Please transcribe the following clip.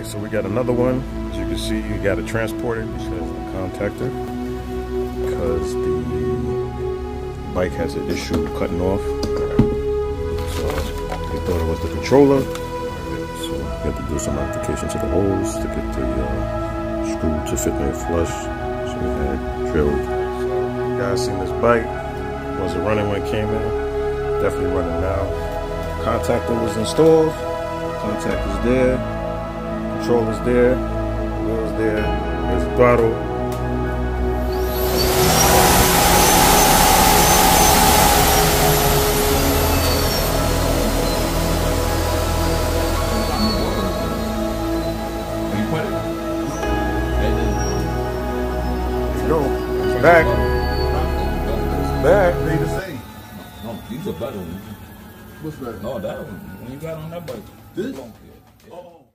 right, so we got another one. As you can see, you got to transport it because the contactor. Because the bike has an issue cutting off. So they thought it was the controller. So we have to do some modification to the holes to get the uh, screw to fit in flush. So we had drilled. So you guys seen this bike. Was it running when it came in? Definitely running now. Contactor was installed. Contact is there. Controller's there. Wheels there. There's the throttle. You put it. And. There you go. It's back. It's back. They the same. No, these are better ones. What's that? No, that one. When you got on that bike. This? Yeah.